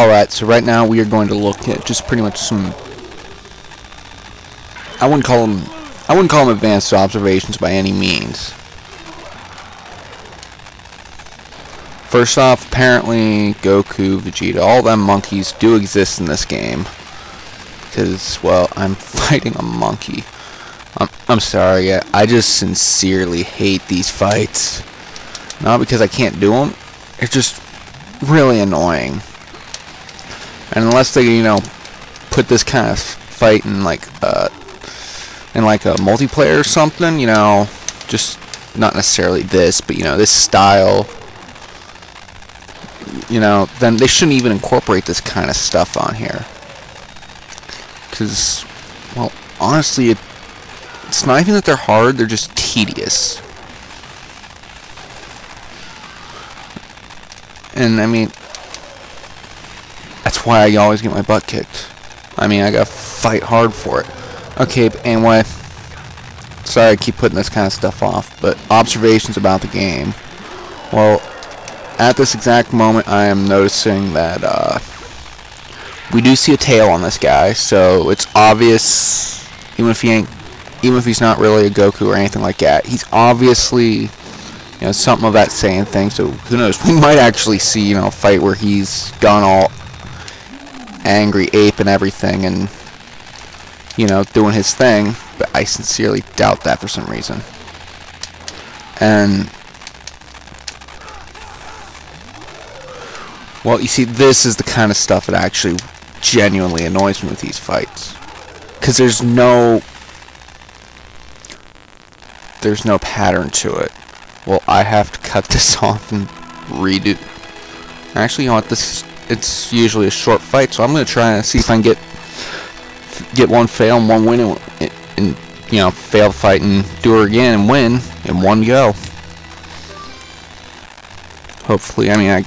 Alright, so right now we are going to look at just pretty much some... I wouldn't call them... I wouldn't call them advanced observations by any means. First off, apparently Goku, Vegeta, all them monkeys do exist in this game. Because, well, I'm fighting a monkey. I'm, I'm sorry, I just sincerely hate these fights. Not because I can't do them, it's just really annoying. And unless they, you know, put this kind of fight in like uh in like a multiplayer or something, you know, just not necessarily this, but you know, this style you know, then they shouldn't even incorporate this kind of stuff on here. Cuz well, honestly, it, it's not even that they're hard, they're just tedious. And I mean, why I always get my butt kicked. I mean, I gotta fight hard for it. Okay, but anyway. Sorry I keep putting this kind of stuff off, but observations about the game. Well, at this exact moment, I am noticing that, uh, we do see a tail on this guy, so it's obvious, even if he ain't, even if he's not really a Goku or anything like that, he's obviously, you know, something of that Saiyan thing, so who knows, we might actually see, you know, a fight where he's gone all angry ape and everything and you know doing his thing but I sincerely doubt that for some reason. And well you see this is the kind of stuff that actually genuinely annoys me with these fights. Because there's no there's no pattern to it. Well I have to cut this off and redo. Actually you know what? This it's usually a short fight, so I'm gonna try and see if I can get get one fail and one win, and, and you know fail the fight and do it again and win in one go. Hopefully, I mean I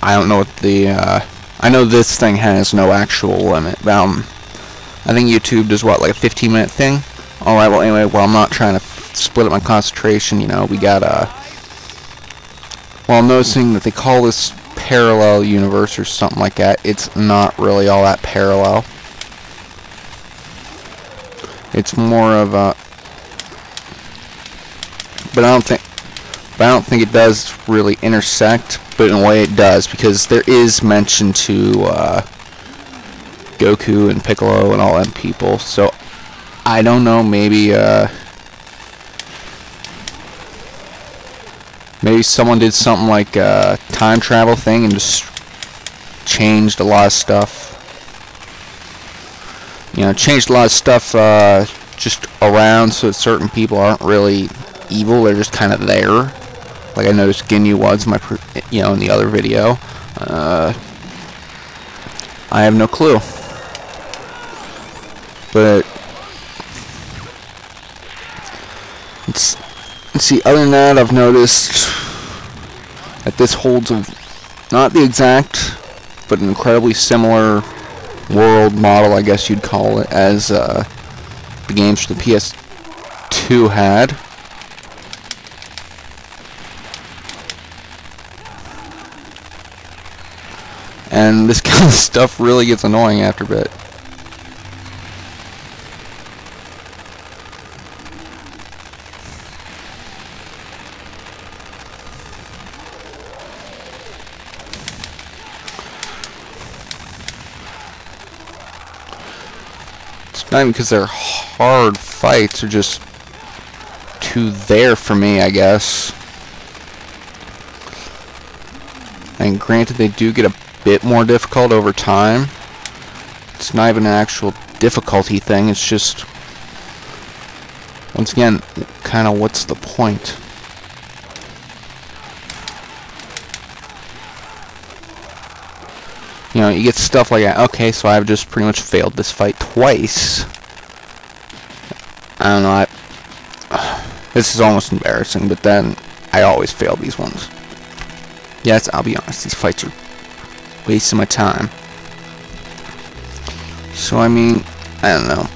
I don't know what the uh, I know this thing has no actual limit, but um, I think YouTube does what like a 15 minute thing. All right, well anyway, well I'm not trying to split up my concentration. You know, we got uh. Well, noticing that they call this parallel universe or something like that. It's not really all that parallel. It's more of a but I don't think but I don't think it does really intersect, but in a way it does because there is mention to uh, Goku and Piccolo and all them people. So I don't know, maybe uh, Maybe someone did something like a time travel thing and just changed a lot of stuff. You know, changed a lot of stuff uh, just around so that certain people aren't really evil. They're just kind of there. Like I noticed Ginyu was my, you know, in the other video. Uh, I have no clue. But it's See, other than that, I've noticed that this holds a, not the exact, but an incredibly similar world model, I guess you'd call it, as uh, the games for the PS2 had. And this kind of stuff really gets annoying after a bit. Not even because they're hard fights, they're just too there for me, I guess. And granted, they do get a bit more difficult over time. It's not even an actual difficulty thing, it's just... Once again, kind of what's the point? You know, you get stuff like that. Okay, so I've just pretty much failed this fight twice. I don't know, I, this is almost embarrassing, but then I always fail these ones. Yes, I'll be honest, these fights are wasting my time. So, I mean, I don't know.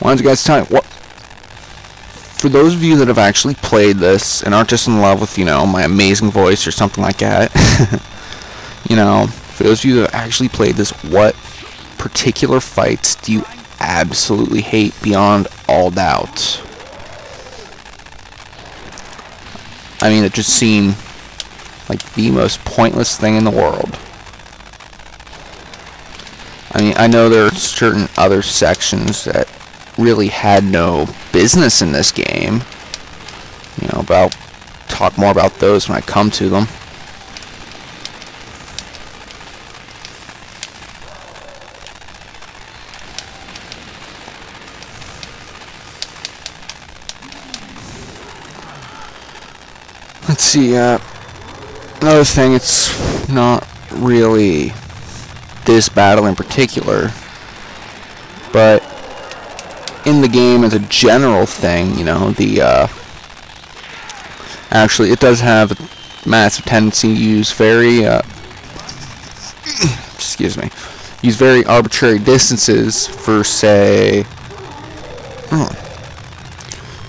Why don't you guys tell me, what, for those of you that have actually played this and aren't just in love with, you know, my amazing voice or something like that, you know, For those of you that have actually played this, what particular fights do you absolutely hate beyond all doubt? I mean, it just seemed like the most pointless thing in the world. I mean, I know there are certain other sections that really had no business in this game. You know, about talk more about those when I come to them. Let's see, uh, another thing, it's not really this battle in particular, but in the game as a general thing, you know, the, uh, actually, it does have a massive tendency to use very, uh, excuse me, use very arbitrary distances for, say, oh,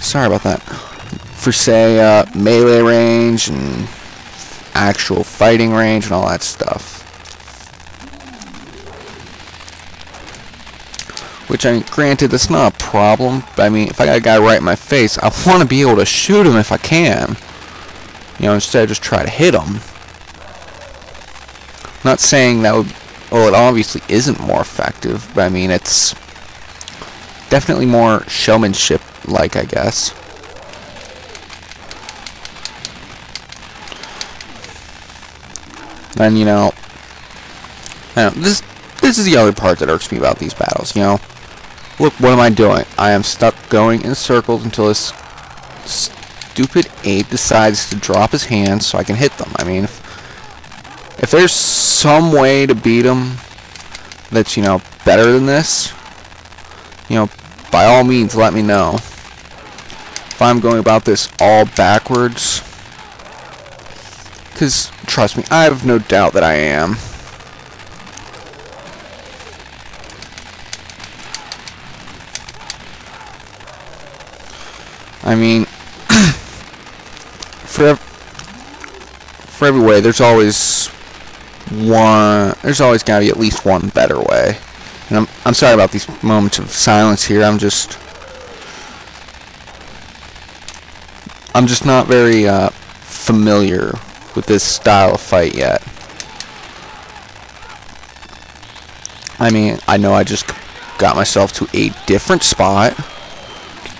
sorry about that for say uh, melee range and actual fighting range and all that stuff. Which, I mean, granted, that's not a problem. But, I mean, if I got a guy right in my face, I want to be able to shoot him if I can. You know, instead of just try to hit him. I'm not saying that would... Well, it obviously isn't more effective, but, I mean, it's definitely more showmanship-like, I guess. And, you know, know, this this is the other part that irks me about these battles, you know. Look, what am I doing? I am stuck going in circles until this stupid ape decides to drop his hands so I can hit them. I mean, if, if there's some way to beat him that's, you know, better than this, you know, by all means, let me know. If I'm going about this all backwards, because, trust me, I have no doubt that I am. I mean, for for every way, there's always one. There's always got to be at least one better way. And I'm I'm sorry about these moments of silence here. I'm just I'm just not very uh, familiar with this style of fight yet. I mean, I know I just got myself to a different spot.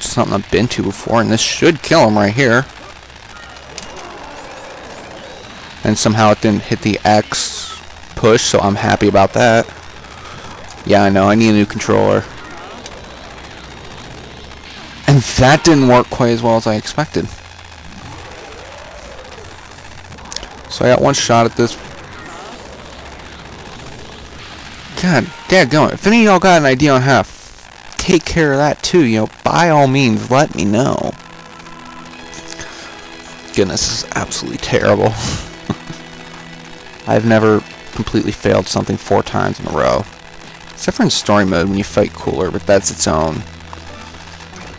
Something I've been to before, and this should kill him right here. And somehow it didn't hit the X push, so I'm happy about that. Yeah, I know, I need a new controller. And that didn't work quite as well as I expected. So I got one shot at this. God, dadgummit. If any of y'all got an idea on how to take care of that too, you know, by all means, let me know. Goodness, this is absolutely terrible. I've never completely failed something four times in a row. Except for in story mode when you fight Cooler, but that's its own.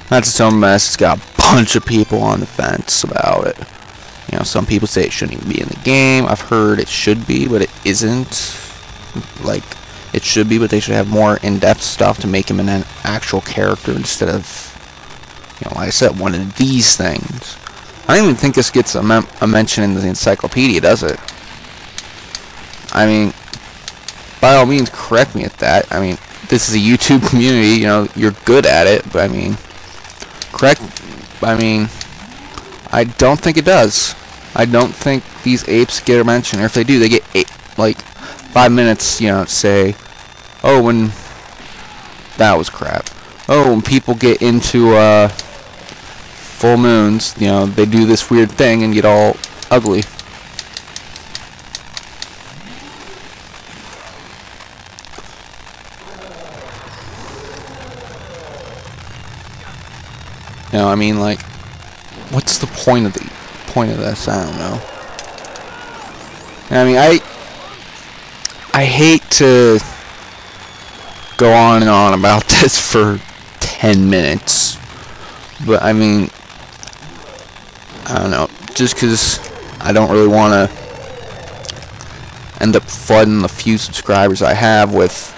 That's its own mess. It's got a bunch of people on the fence about it. You know, some people say it shouldn't even be in the game. I've heard it should be, but it isn't. Like, it should be, but they should have more in-depth stuff to make him an actual character instead of, you know, like I said, one of these things. I don't even think this gets a, a mention in the encyclopedia, does it? I mean, by all means, correct me at that. I mean, this is a YouTube community, you know, you're good at it, but I mean, correct, I mean, I don't think it does. I don't think these apes get a mention, or if they do, they get eight, like five minutes. You know, say, oh, when that was crap. Oh, when people get into uh, full moons, you know, they do this weird thing and get all ugly. You know, I mean, like, what's the point of the point of this? I don't know. I mean, I I hate to go on and on about this for 10 minutes. But I mean, I don't know, just cuz I don't really want to end up flooding the few subscribers I have with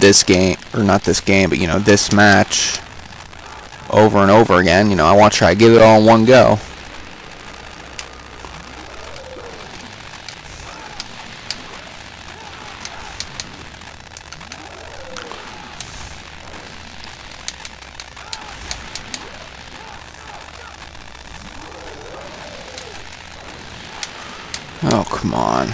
this game, or not this game, but you know, this match over and over again. You know, I want to try to give it all in one go. Oh, come on.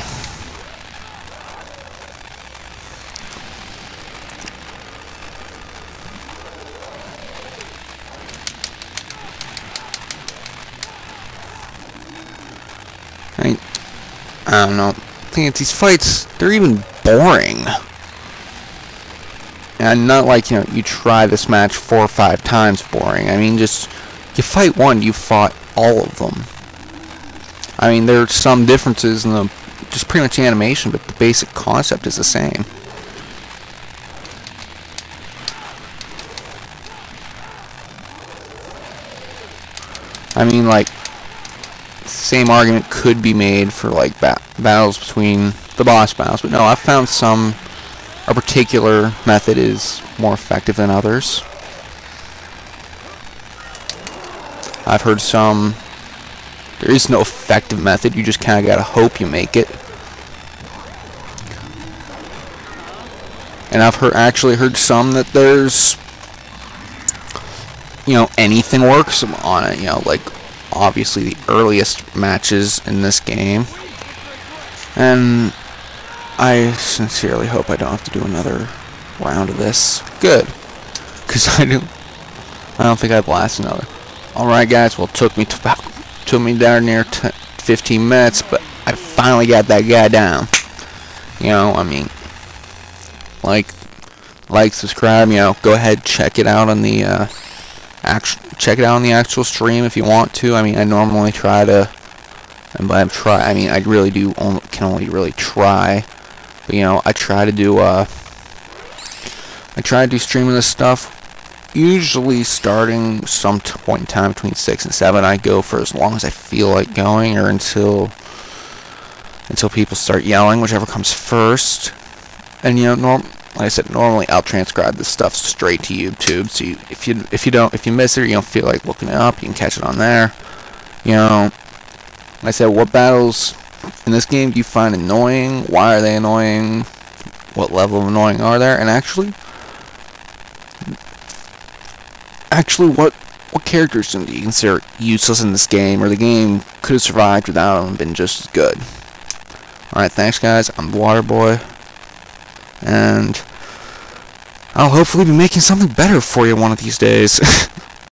I, I don't know. I think these fights, they're even boring. And not like, you know, you try this match four or five times boring. I mean, just, you fight one, you fought all of them. I mean, there are some differences in the, just pretty much animation, but the basic concept is the same. I mean, like, same argument could be made for like ba battles between the boss battles, but no, I've found some a particular method is more effective than others. I've heard some there is no effective method, you just kind of gotta hope you make it. And I've heard actually heard some that there's you know anything works on it, you know, like obviously the earliest matches in this game. And I sincerely hope I don't have to do another round of this. Good. Because I do I don't think I'd last another. Alright guys, well it took me to about took me down near 15 minutes, but I finally got that guy down. You know, I mean like like subscribe, you know, go ahead check it out on the uh actual check it out on the actual stream if you want to. I mean, I normally try to, and by I'm try, I mean I really do only, can only really try. But you know, I try to do uh, I try to do streaming this stuff. Usually starting some point in time between six and seven. I go for as long as I feel like going, or until until people start yelling, whichever comes first. And you know, norm like I said, normally I'll transcribe this stuff straight to YouTube. So you, if you if you don't if you miss it, you don't feel like looking it up, you can catch it on there. You know, like I said, what battles in this game do you find annoying? Why are they annoying? What level of annoying are there? And actually, actually, what what characters do you consider useless in this game, or the game could have survived without them and been just as good? Alright, thanks guys. I'm the Water Boy. And I'll hopefully be making something better for you one of these days.